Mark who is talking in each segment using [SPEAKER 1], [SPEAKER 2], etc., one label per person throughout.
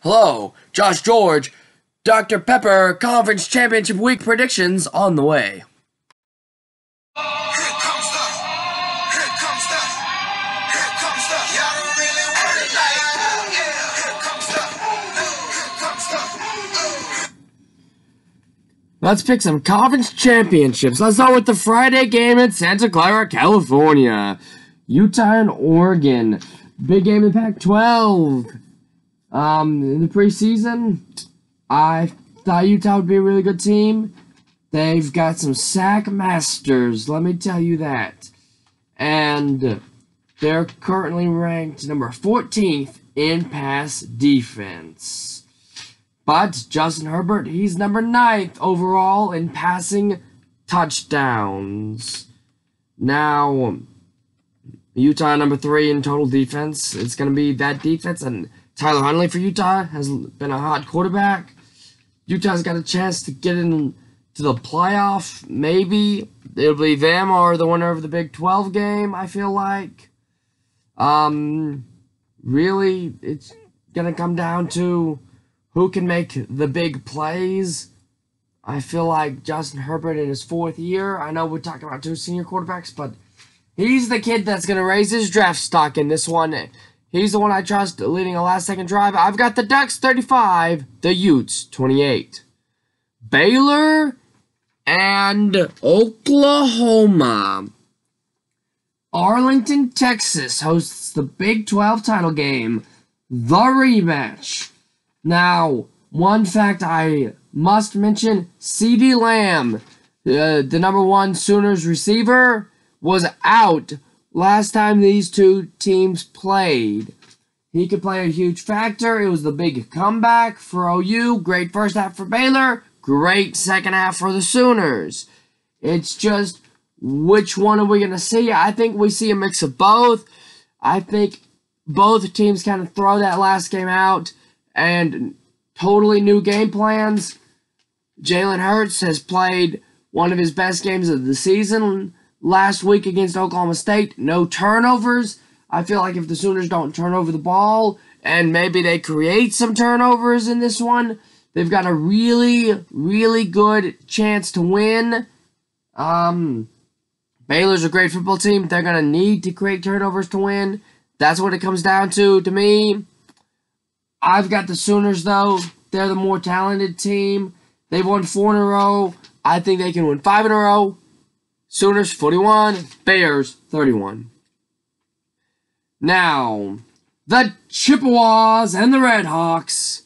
[SPEAKER 1] Hello, Josh George, Dr. Pepper Conference Championship Week predictions on the way. Let's pick some conference championships. Let's start with the Friday game in Santa Clara, California. Utah and Oregon. Big game in Pac 12. Um, in the preseason, I thought Utah would be a really good team. They've got some sack masters, let me tell you that. And they're currently ranked number 14th in pass defense. But Justin Herbert, he's number ninth overall in passing touchdowns. Now, Utah number three in total defense. It's going to be that defense. And Tyler Huntley for Utah has been a hot quarterback. Utah's got a chance to get into the playoff. Maybe it'll be them or the winner of the Big 12 game, I feel like. Um, really, it's going to come down to who can make the big plays. I feel like Justin Herbert in his fourth year. I know we're talking about two senior quarterbacks, but he's the kid that's going to raise his draft stock in this one. He's the one I trust leading a last second drive. I've got the Ducks 35, the Utes 28. Baylor and Oklahoma. Arlington, Texas hosts the Big 12 title game, the rematch. Now, one fact I must mention CeeDee Lamb, uh, the number one Sooners receiver, was out last time these two teams played. He could play a huge factor. It was the big comeback for OU. Great first half for Baylor. Great second half for the Sooners. It's just which one are we going to see? I think we see a mix of both. I think both teams kind of throw that last game out and totally new game plans. Jalen Hurts has played one of his best games of the season last week against Oklahoma State. No turnovers. I feel like if the Sooners don't turn over the ball and maybe they create some turnovers in this one, they've got a really, really good chance to win. Um, Baylor's a great football team. They're going to need to create turnovers to win. That's what it comes down to to me. I've got the Sooners, though. They're the more talented team. They've won four in a row. I think they can win five in a row. Sooners 41, Bears 31. Now, the Chippewas and the Redhawks.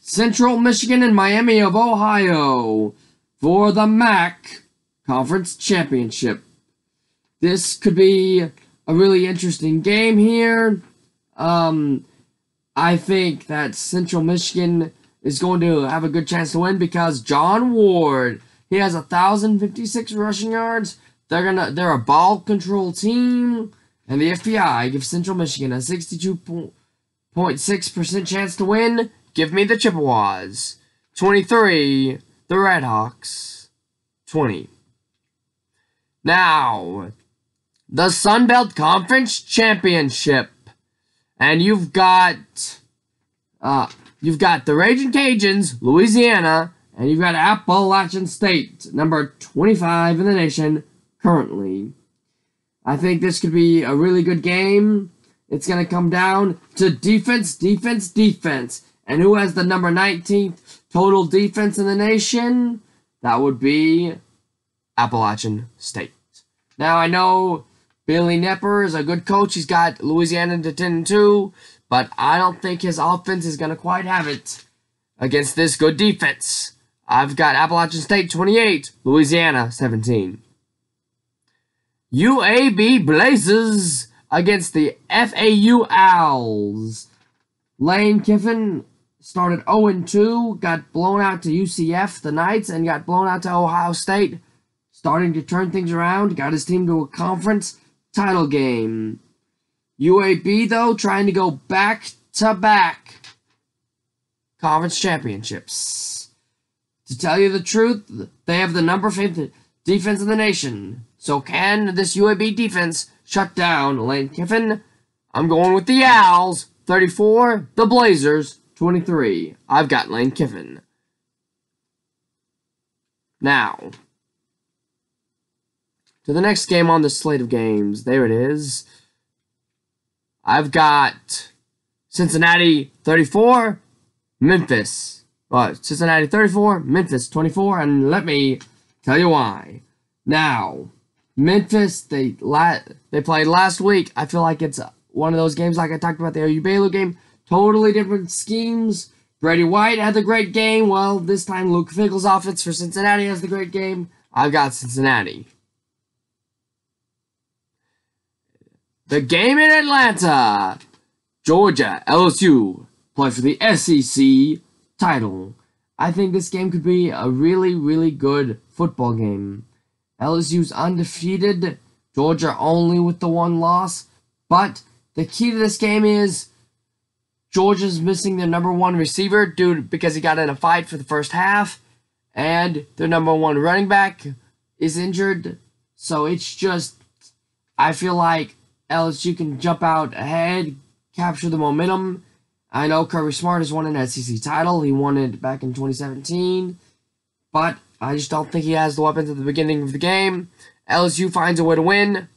[SPEAKER 1] Central Michigan and Miami of Ohio for the MAC Conference Championship. This could be a really interesting game here. Um, I think that Central Michigan is going to have a good chance to win because John Ward, he has 1,056 rushing yards. They're gonna they're a ball control team, and the FPI gives Central Michigan a 62.6% chance to win. Give me the Chippewas. 23, the Redhawks. 20. Now, the Sun Belt Conference Championship. And you've got uh, you've got the Raging Cajuns, Louisiana, and you've got Appalachian State, number 25 in the nation currently. I think this could be a really good game. It's going to come down to defense, defense, defense. And who has the number 19th total defense in the nation? That would be Appalachian State. Now, I know Billy Napier is a good coach. He's got Louisiana to 10 2, but I don't think his offense is going to quite have it against this good defense. I've got Appalachian State 28, Louisiana 17. UAB Blazers against the FAU Owls. Lane Kiffin started 0 2, got blown out to UCF the Knights, and got blown out to Ohio State. Starting to turn things around, got his team to a conference title game. UAB, though, trying to go back to back conference championships. To tell you the truth, they have the number 5 defense in the nation. So can this UAB defense shut down Lane Kiffin? I'm going with the Owls, 34, the Blazers, 23. I've got Lane Kiffin. Now, to the next game on the slate of games. There it is. I've got Cincinnati 34, Memphis. Uh, Cincinnati 34, Memphis 24, and let me tell you why. Now, Memphis, they la- they played last week. I feel like it's one of those games like I talked about the OU Baylor game. Totally different schemes. Brady White had the great game. Well, this time Luke Fickell's offense for Cincinnati has the great game. I've got Cincinnati. The game in Atlanta. Georgia, LSU play for the SEC title. I think this game could be a really, really good football game. LSU's undefeated, Georgia only with the one loss. But the key to this game is Georgia's missing their number one receiver due because he got in a fight for the first half, and their number one running back is injured. So it's just, I feel like LSU can jump out ahead, capture the momentum. I know Kirby Smart has won an SEC title. He won it back in 2017. But I just don't think he has the weapons at the beginning of the game. LSU finds a way to win.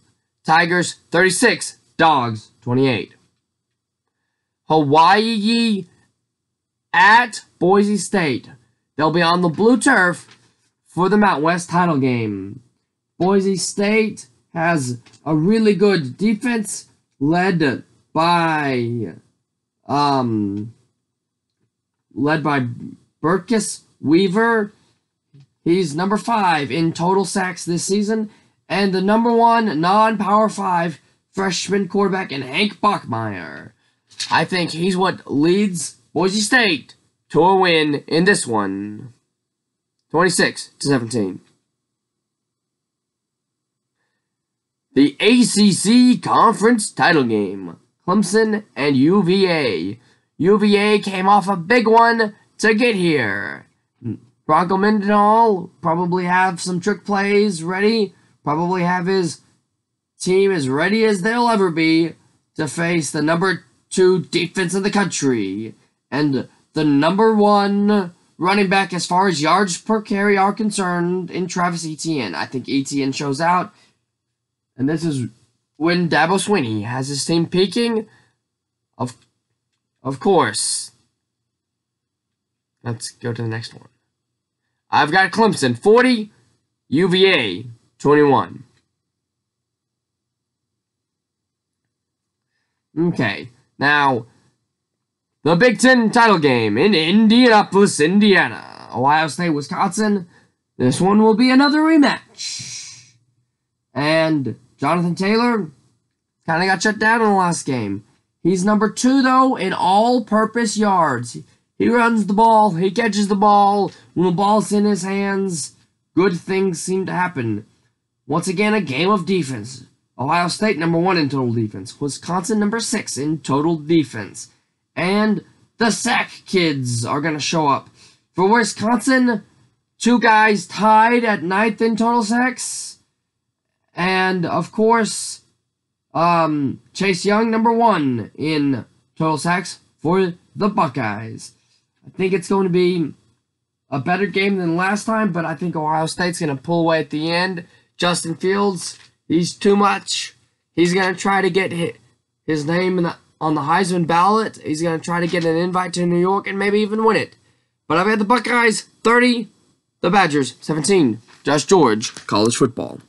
[SPEAKER 1] Tigers 36, Dogs 28. Hawaii at Boise State. They'll be on the blue turf for the Mountain West title game. Boise State has a really good defense led by um led by Curtis Weaver. He's number five in total sacks this season, and the number one non-power five freshman quarterback in Hank Bachmeier. I think he's what leads Boise State to a win in this one. 26 to 17. The ACC Conference title game. Clemson and UVA. UVA came off a big one to get here. Bronco Mendenhall probably have some trick plays ready. Probably have his team as ready as they'll ever be to face the number two defense in the country and the number one running back as far as yards per carry are concerned in Travis Etienne. I think Etienne shows out and this is when Dabo Swinney has his team peaking. Of, of course. Let's go to the next one. I've got Clemson 40, UVA 21. Okay, now the Big Ten title game in Indianapolis, Indiana. Ohio State, Wisconsin. This one will be another rematch. And Jonathan Taylor kind of got shut down in the last game. He's number two, though, in all purpose yards. He runs the ball, he catches the ball. When the ball's in his hands, good things seem to happen. Once again, a game of defense. Ohio State, number one in total defense. Wisconsin, number six in total defense. And the Sack Kids are going to show up. For Wisconsin, two guys tied at ninth in total sacks. And of course, um, Chase Young, number one in total sacks for the Buckeyes. I think it's going to be a better game than last time, but I think Ohio State's going to pull away at the end. Justin Fields, he's too much. He's going to try to get his name the, on the Heisman ballot. He's going to try to get an invite to New York and maybe even win it. But I've had the Buckeyes 30, the Badgers 17. Josh George, college football.